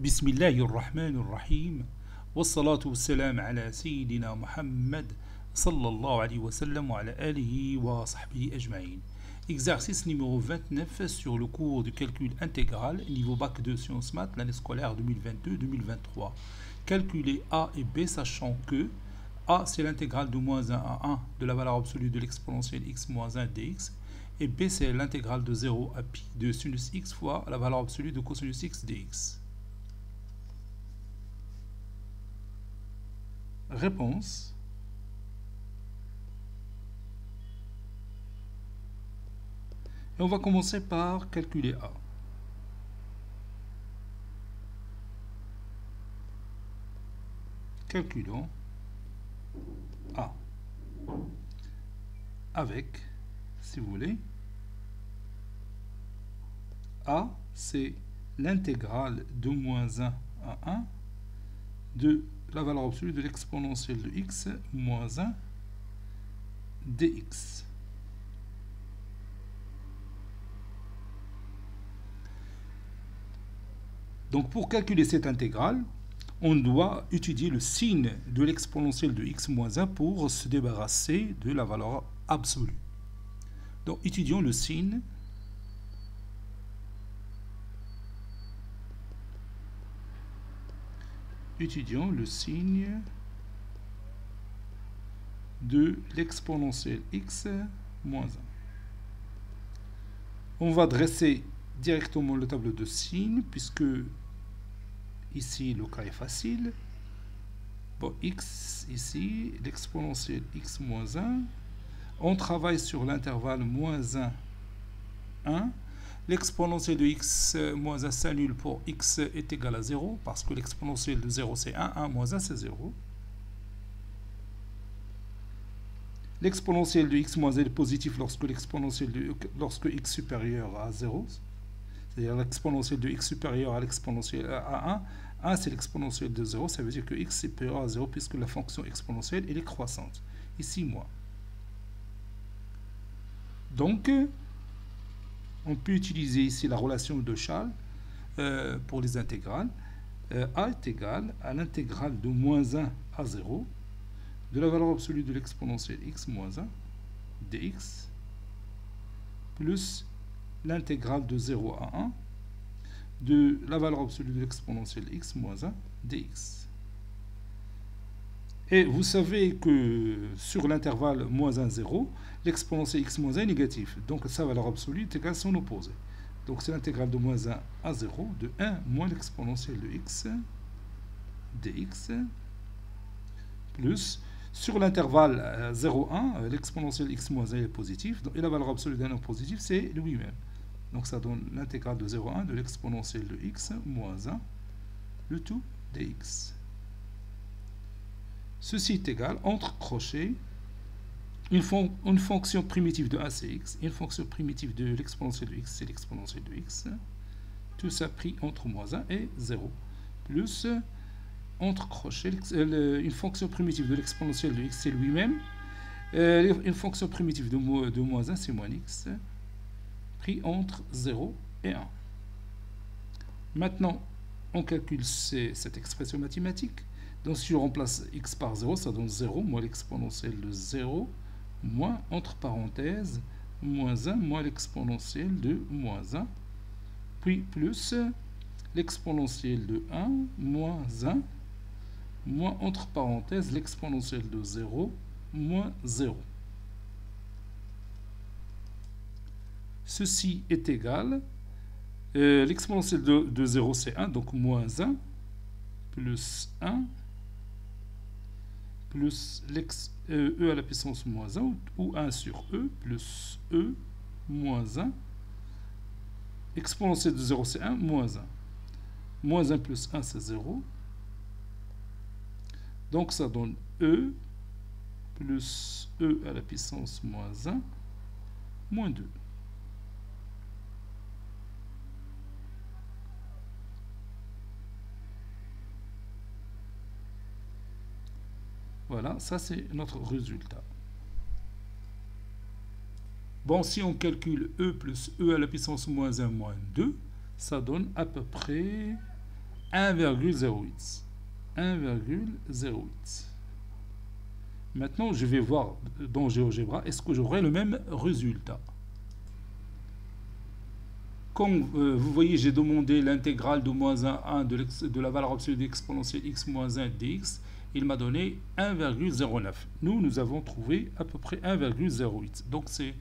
بسم الله الرحمن الرحيم والصلاة والسلام على سيدنا محمد صلى الله عليه وسلم وعلى آله وصحبه أجمعين Exercice numéro 29 sur le cours du calcul intégral, niveau bac de sciences maths, l'année scolaire 2022-2023. Calculer A et B sachant que A c'est l'intégrale de moins 1 à 1 de la valeur absolue de l'exponentielle x moins 1 dx et B c'est l'intégrale de 0 à pi de sinus x fois la valeur absolue de cosinus x dx. Réponse. Et on va commencer par calculer A. Calculons A avec, si vous voulez, A, c'est l'intégrale de moins 1 à 1 de la valeur absolue de l'exponentielle de x moins 1 dx. Donc pour calculer cette intégrale, on doit étudier le signe de l'exponentielle de x moins 1 pour se débarrasser de la valeur absolue. Donc étudions le signe étudions le signe de l'exponentielle x moins 1. On va dresser directement le tableau de signes puisque ici le cas est facile. Bon, x ici, l'exponentielle x moins 1. On travaille sur l'intervalle moins 1, 1 L'exponentielle de x moins 1 s'annule pour x est égal à 0, parce que l'exponentielle de 0 c'est 1, 1 moins 1 c'est 0. L'exponentielle de x moins 1 est positif lorsque l'exponentielle de lorsque x supérieur à 0. C'est-à-dire l'exponentielle de x supérieur à l'exponentielle à 1. 1 c'est l'exponentielle de 0, ça veut dire que x est supérieur à 0 puisque la fonction exponentielle elle est croissante. Ici moins. Donc, on peut utiliser ici la relation de Charles euh, pour les intégrales. Euh, a est égal à l'intégrale de moins 1 à 0 de la valeur absolue de l'exponentielle x moins 1 dx plus l'intégrale de 0 à 1 de la valeur absolue de l'exponentielle x moins 1 dx. Et vous savez que sur l'intervalle moins 1, 0, l'exponentielle x moins 1 est négatif. Donc sa valeur absolue est égale à son opposé. Donc c'est l'intégrale de moins 1 à 0 de 1 moins l'exponentielle de x dx plus sur l'intervalle 0, 1, l'exponentielle x moins 1 est positif. et la valeur absolue d'un nombre positif, c'est lui-même. Donc ça donne l'intégrale de 0, 1 de l'exponentielle de x moins 1, le tout dx. Ceci est égal, entre crochets, une, fonction primitive de a c'est x, une fonction primitive de l'exponentielle de x, c'est l'exponentielle de x. Tout ça pris entre moins 1 et 0. Plus, entre crochets, une fonction primitive de l'exponentielle de x, c'est lui-même. Euh, une fonction primitive de, de moins 1, c'est moins x, pris entre 0 et 1. Maintenant, on calcule cette expression mathématique. Donc si je remplace x par 0, ça donne 0 moins l'exponentielle de 0 moins, entre parenthèses, moins 1 moins l'exponentielle de moins 1, puis plus l'exponentielle de 1 moins 1 moins, entre parenthèses, l'exponentielle de 0 moins 0. Ceci est égal, euh, l'exponentielle de, de 0 c'est 1, donc moins 1, plus 1, plus l'ex, e, e à la puissance moins 1, ou 1 sur e, plus e moins 1. Exponentielle de 0, c'est 1, moins 1. Moins 1 plus 1, c'est 0. Donc ça donne e plus e à la puissance moins 1, moins 2. Voilà, ça c'est notre résultat. Bon, si on calcule e plus e à la puissance moins 1 moins 2, ça donne à peu près 1,08. 1,08. Maintenant, je vais voir dans GeoGebra, est-ce que j'aurai le même résultat? Comme euh, vous voyez, j'ai demandé l'intégrale de moins 1, 1 de, de, la valeur absolue d'exponentielle x moins 1 dx. Il m'a donné 1,09. Nous, nous avons trouvé à peu près 1,08. Donc, c'est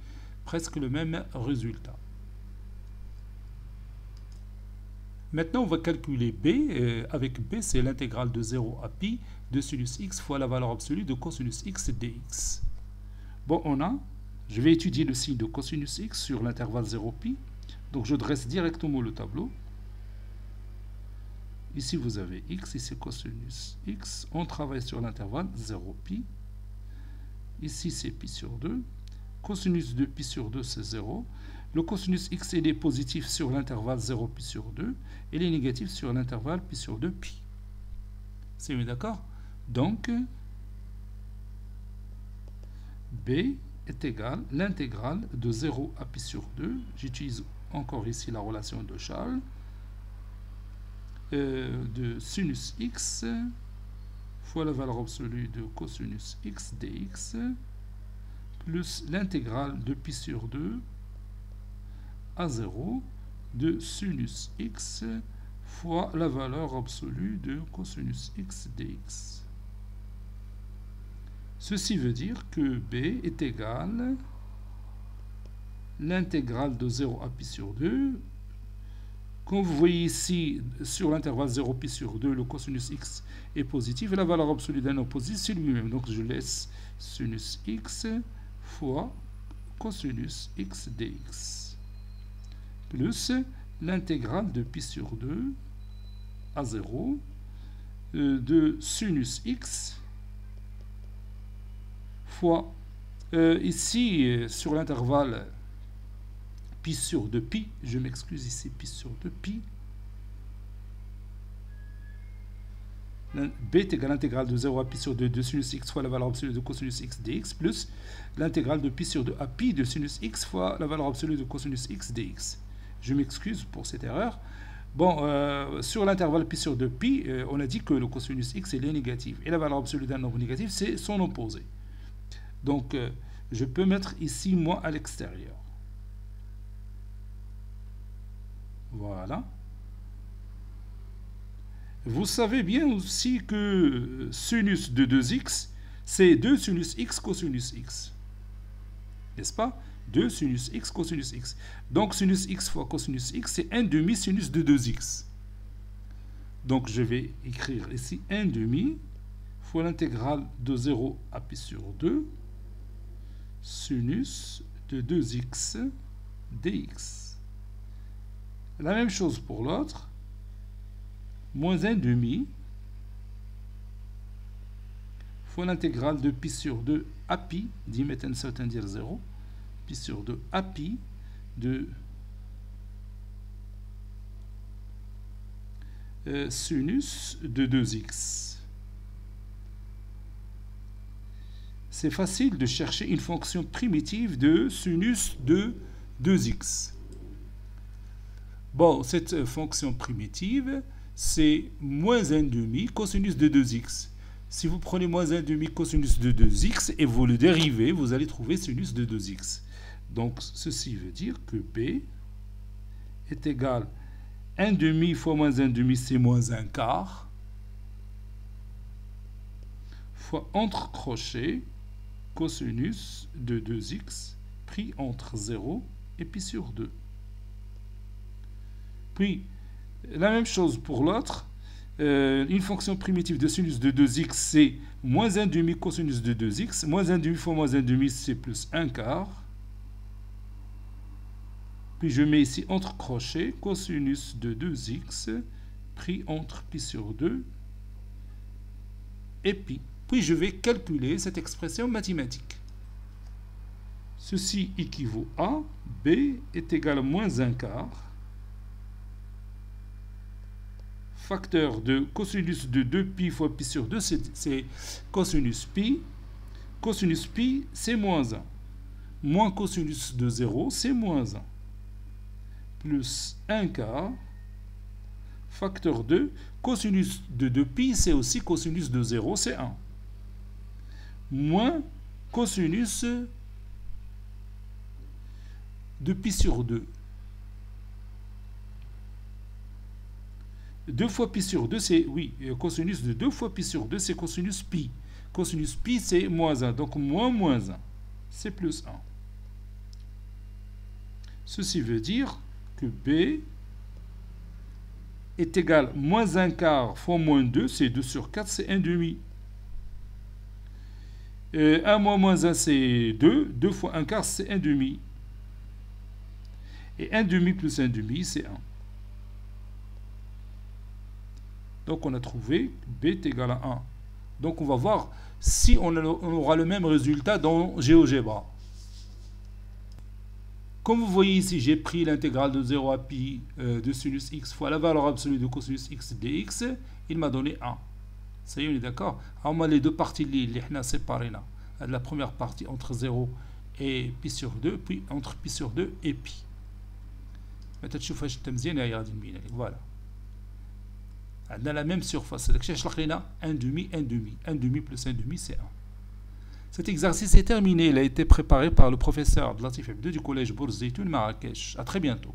presque le même résultat. Maintenant, on va calculer b. Euh, avec b, c'est l'intégrale de 0 à pi de sinus x fois la valeur absolue de cosinus x dx. Bon, on a, je vais étudier le signe de cosinus x sur l'intervalle 0 pi. Donc, je dresse directement le tableau. Ici, vous avez x, ici cosinus x. On travaille sur l'intervalle 0 pi. Ici, c'est pi sur 2. Cosinus de pi sur 2, c'est 0. Le cosinus x est positif sur l'intervalle 0 pi sur 2 et il est négatif sur l'intervalle pi sur 2 pi. C'est bien d'accord? Donc, b est égal l'intégrale de 0 à pi sur 2. J'utilise encore ici la relation de Charles euh, de sinus x fois la valeur absolue de cosinus x dx plus l'intégrale de pi sur 2 à 0 de sinus x fois la valeur absolue de cosinus x dx. Ceci veut dire que b est égal l'intégrale de 0 à pi sur 2. Comme vous voyez ici, sur l'intervalle 0 pi sur 2, le cosinus x est positif et la valeur absolue d'un opposé, c'est lui-même. Donc je laisse sinus x fois cosinus x dx plus l'intégrale de pi sur 2 à 0 euh, de sinus x fois euh, ici euh, sur l'intervalle pi sur 2 pi, je m'excuse ici pi sur 2 pi, b est égal à l'intégrale de 0 à pi sur 2 de sinus x fois la valeur absolue de cosinus x dx plus l'intégrale de pi sur 2 à pi de sinus x fois la valeur absolue de cosinus x dx. Je m'excuse pour cette erreur. Bon, euh, sur l'intervalle pi sur 2pi, euh, on a dit que le cosinus x est négatif. Et la valeur absolue d'un nombre négatif, c'est son opposé. Donc, euh, je peux mettre ici moi à l'extérieur. Voilà. Vous savez bien aussi que sinus de 2x, c'est 2 sinus x cosinus x. N'est-ce pas? 2 sinus x cosinus x. Donc sinus x fois cosinus x, c'est 1 demi sinus de 2x. Donc je vais écrire ici 1 demi fois l'intégrale de 0 à pi sur 2 sinus de 2x dx. La même chose pour l'autre. Moins 1 demi fois l'intégrale de pi sur 2 à pi, diamètre certain dire 0, sur 2 à pi de euh, sinus de 2x. C'est facile de chercher une fonction primitive de sinus de 2x. Bon, cette fonction primitive, c'est moins 1 demi cosinus de 2x. Si vous prenez moins 1 demi cosinus de 2x et vous le dérivez, vous allez trouver sinus de 2x. Donc, ceci veut dire que B est égal à 1 demi fois moins 1 demi, c'est moins 1 quart, fois entre crochets cosinus de 2x pris entre 0 et pi sur 2. Puis, la même chose pour l'autre. Euh, une fonction primitive de sinus de 2x, c'est moins 1 demi cosinus de 2x. Moins 1 demi fois moins 1 demi, c'est plus 1 quart. Puis je mets ici entre crochets cosinus de 2x pris entre pi sur 2 et pi. Puis je vais calculer cette expression mathématique. Ceci équivaut à b est égal à moins 1 quart facteur de cosinus de 2pi fois pi sur 2, c'est cosinus pi. Cosinus pi, c'est moins 1. Moins cosinus de 0, c'est moins 1 plus 1 quart facteur 2. Cosinus de 2pi, c'est aussi cosinus de 0, c'est 1. Moins cosinus de pi sur 2. 2 fois pi sur 2, c'est, oui, cosinus de 2 fois pi sur 2, c'est cosinus pi. Cosinus pi, c'est moins 1. Donc, moins moins 1, c'est plus 1. Ceci veut dire que B est égal à moins 1 quart fois moins 2, c'est 2 sur 4, c'est 1 demi. 1 moins moins 1, c'est 2. 2 fois 1 quart, c'est 1 demi. Et 1 demi plus 1 demi, c'est 1. Donc on a trouvé B est égal à 1. Donc on va voir si on aura le même résultat dans GeoGebra. Comme vous voyez ici, j'ai pris l'intégrale de 0 à pi euh, de sinus x fois la valeur absolue de cosinus x dx. Il m'a donné 1. Ça y est, on est d'accord? Alors, les deux parties, les séparées là. La première partie entre 0 et pi sur 2, puis entre pi sur 2 et pi. Voilà. On a la même surface. 1 demi, 1 demi. 1 demi plus 1 demi, c'est 1. Cet exercice est terminé. Il a été préparé par le professeur de Latif du collège Bourz Marrakech. A très bientôt.